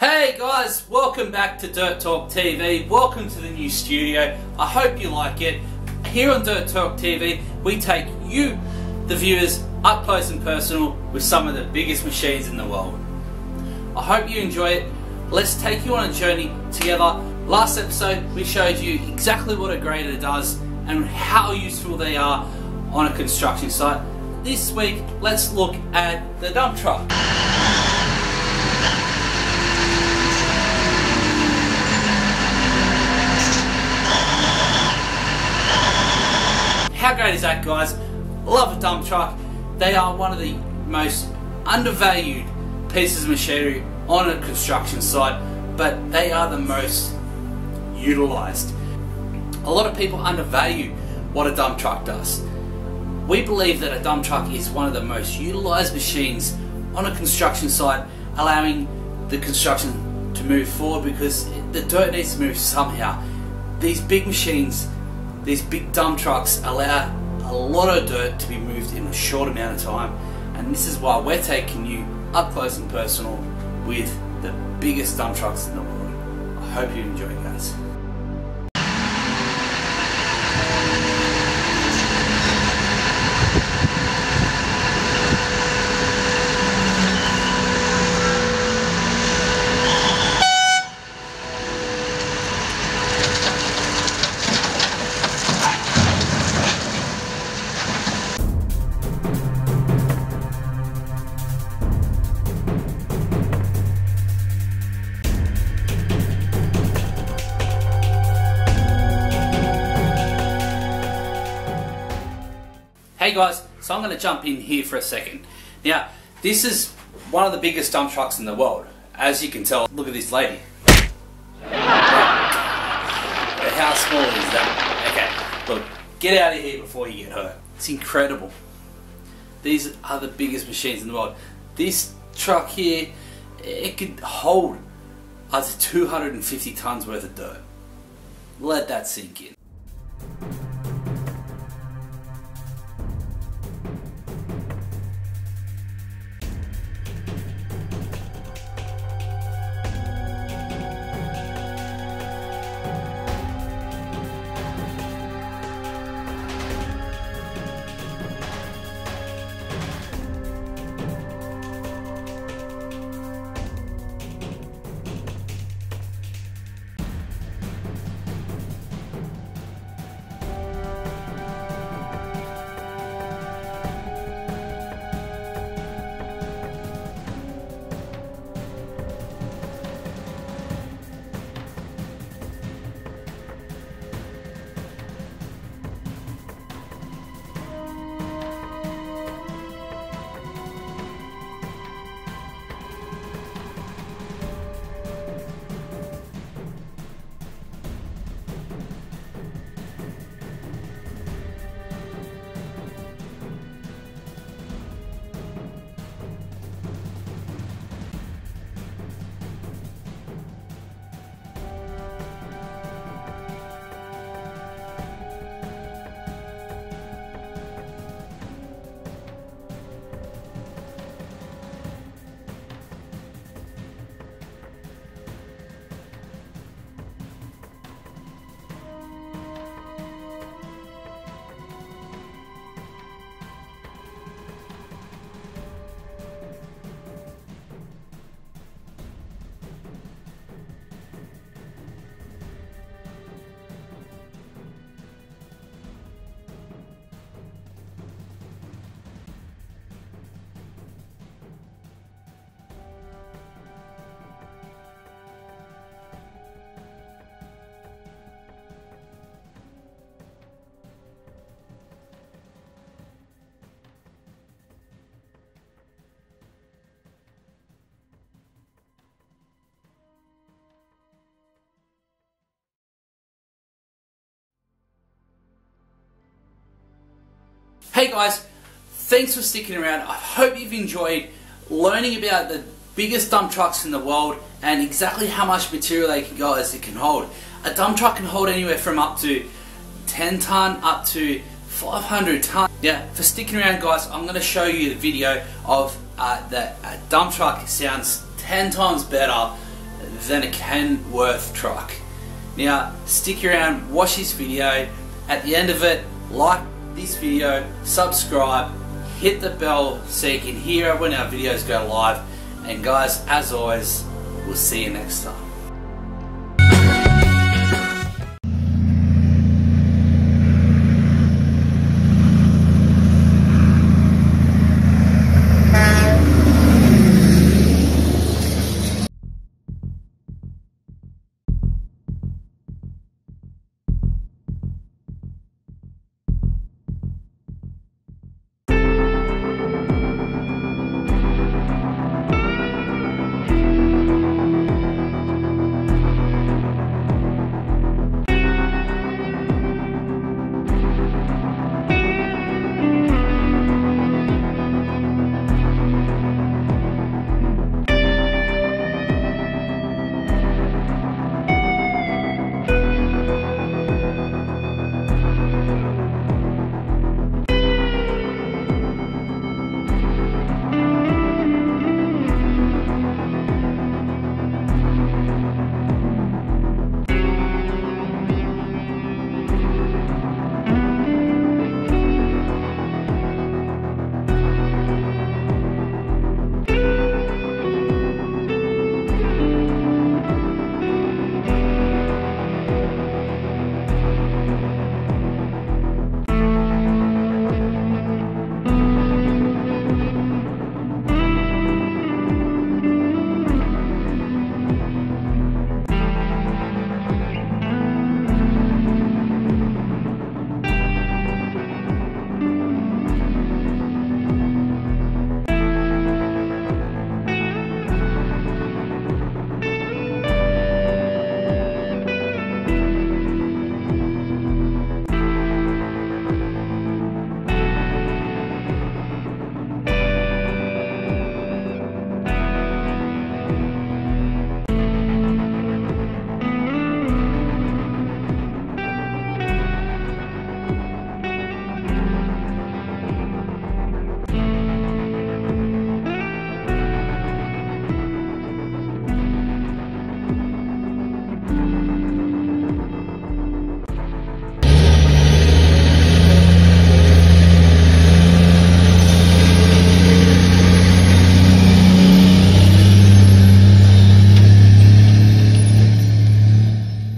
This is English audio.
Hey guys, welcome back to Dirt Talk TV. Welcome to the new studio. I hope you like it. Here on Dirt Talk TV, we take you, the viewers, up close and personal with some of the biggest machines in the world. I hope you enjoy it. Let's take you on a journey together. Last episode, we showed you exactly what a grader does and how useful they are on a construction site. This week, let's look at the dump truck. How great is that, guys? Love a dump truck. They are one of the most undervalued pieces of machinery on a construction site, but they are the most utilized. A lot of people undervalue what a dump truck does. We believe that a dump truck is one of the most utilized machines on a construction site, allowing the construction to move forward because the dirt needs to move somehow. These big machines, these big dump trucks allow a lot of dirt to be moved in a short amount of time, and this is why we're taking you up close and personal with the biggest dump trucks in the world. I hope you enjoy, guys. Hey guys, so I'm going to jump in here for a second. Now, this is one of the biggest dump trucks in the world. As you can tell, look at this lady. How small is that? Okay, look, get out of here before you get hurt. It's incredible. These are the biggest machines in the world. This truck here, it could hold up to 250 tons worth of dirt. Let that sink in. Hey guys, thanks for sticking around. I hope you've enjoyed learning about the biggest dump trucks in the world and exactly how much material they can go as it can hold. A dump truck can hold anywhere from up to 10 ton up to 500 ton. Yeah, for sticking around guys, I'm going to show you the video of uh, the uh, dump truck sounds 10 times better than a Kenworth truck. Now, stick around, watch this video. At the end of it, like this video, subscribe, hit the bell so you can hear when our videos go live. And guys, as always, we'll see you next time.